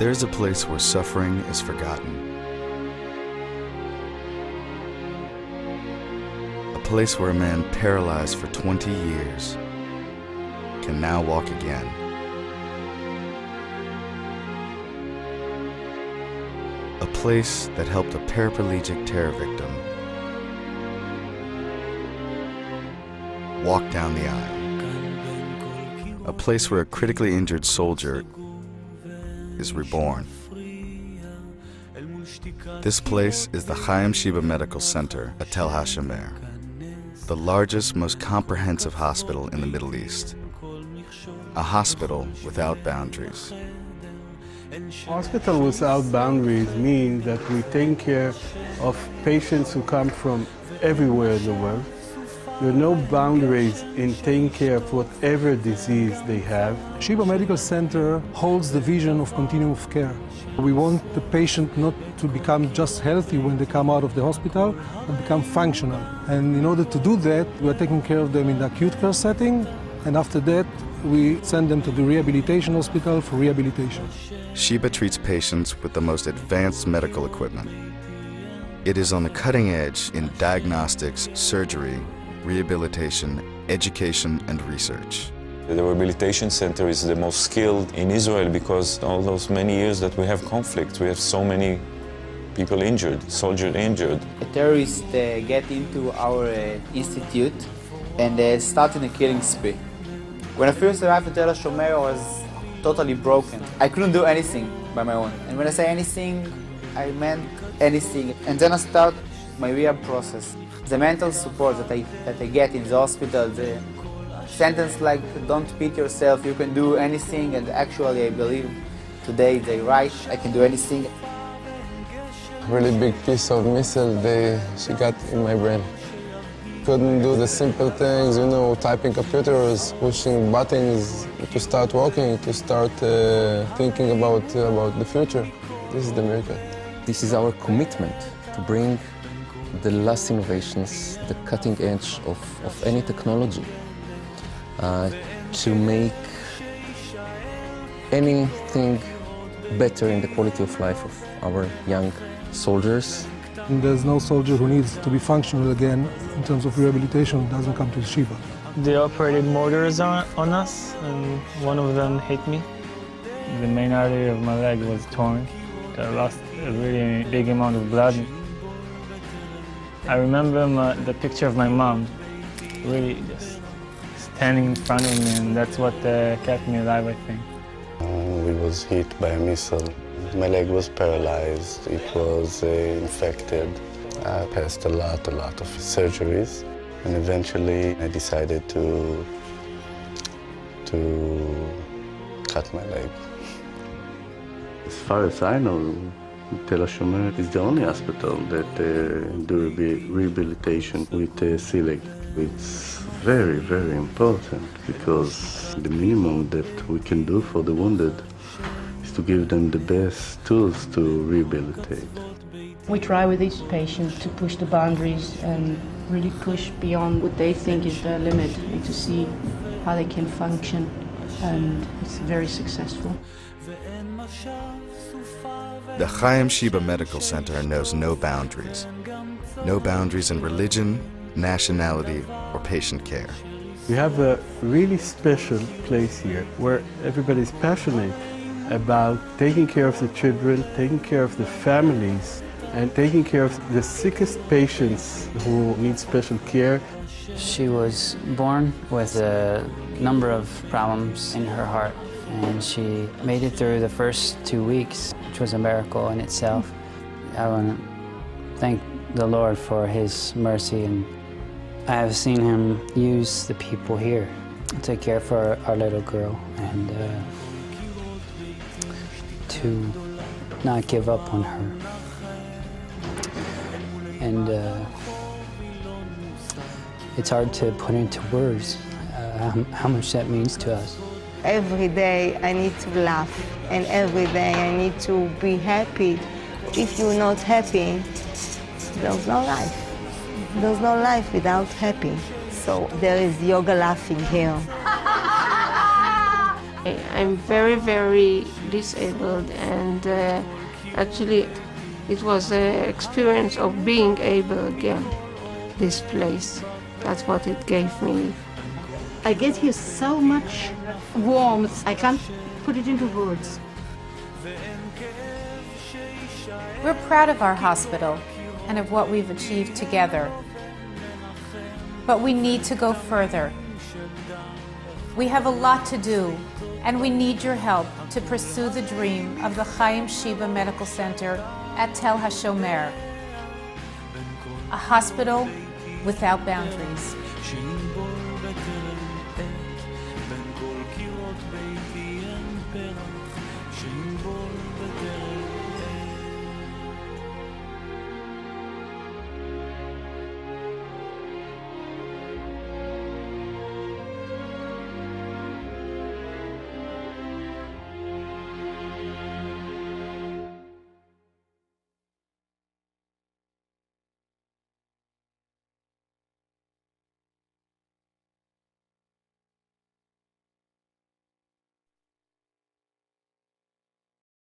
There's a place where suffering is forgotten. A place where a man paralyzed for 20 years can now walk again. A place that helped a paraplegic terror victim walk down the aisle. A place where a critically injured soldier is reborn. This place is the Chaim Sheba Medical Center at Tel HaShomer, the largest, most comprehensive hospital in the Middle East. A hospital without boundaries. Hospital without boundaries means that we take care of patients who come from everywhere in the world. There are no boundaries in taking care of whatever disease they have. Sheba Medical Center holds the vision of continuum of care. We want the patient not to become just healthy when they come out of the hospital, but become functional. And in order to do that, we are taking care of them in the acute care setting, and after that, we send them to the rehabilitation hospital for rehabilitation. Sheba treats patients with the most advanced medical equipment. It is on the cutting edge in diagnostics, surgery, rehabilitation, education, and research. The rehabilitation center is the most skilled in Israel because all those many years that we have conflict, we have so many people injured, soldiers injured. A terrorist uh, get into our uh, institute and they uh, started a killing spree. When I first arrived at Tel HaShomer, I was totally broken. I couldn't do anything by my own. And when I say anything, I meant anything. And then I start my rehab process. The mental support that I, that I get in the hospital, the sentence like, don't beat yourself, you can do anything, and actually I believe today they right, I can do anything. Really big piece of missile they, she got in my brain. Couldn't do the simple things, you know, typing computers, pushing buttons to start walking, to start uh, thinking about, uh, about the future. This is the miracle. This is our commitment to bring the last innovations, the cutting edge of, of any technology, uh, to make anything better in the quality of life of our young soldiers. And there's no soldier who needs to be functional again in terms of rehabilitation who doesn't come to Sheba. They operated mortars on, on us, and one of them hit me. The main artery of my leg was torn. I lost a really big amount of blood. I remember my, the picture of my mom, really just standing in front of me, and that's what uh, kept me alive, I think. We was hit by a missile. My leg was paralyzed. It was uh, infected. I passed a lot, a lot of surgeries, and eventually I decided to to cut my leg. As far as I know, Tel HaShomer is the only hospital that uh, do rehabilitation with uh, C-leg. It's very, very important because the minimum that we can do for the wounded is to give them the best tools to rehabilitate. We try with each patient to push the boundaries and really push beyond what they think is their limit and to see how they can function and it's very successful. The Chaim Sheba Medical Center knows no boundaries. No boundaries in religion, nationality, or patient care. We have a really special place here where everybody's passionate about taking care of the children, taking care of the families, and taking care of the sickest patients who need special care. She was born with a number of problems in her heart, and she made it through the first two weeks, which was a miracle in itself. I want to thank the Lord for His mercy, and I have seen Him use the people here to care for our little girl and uh, to not give up on her. And uh, it's hard to put into words how much that means to us. Every day I need to laugh, and every day I need to be happy. If you're not happy, there's no life. There's no life without happy. So there is yoga laughing here. I'm very, very disabled, and uh, actually, it was an experience of being able again. This place, that's what it gave me. I get here so much warmth, I can't put it into words. We're proud of our hospital and of what we've achieved together. But we need to go further. We have a lot to do, and we need your help to pursue the dream of the Chaim Sheba Medical Center at Tel HaShomer, a hospital without boundaries.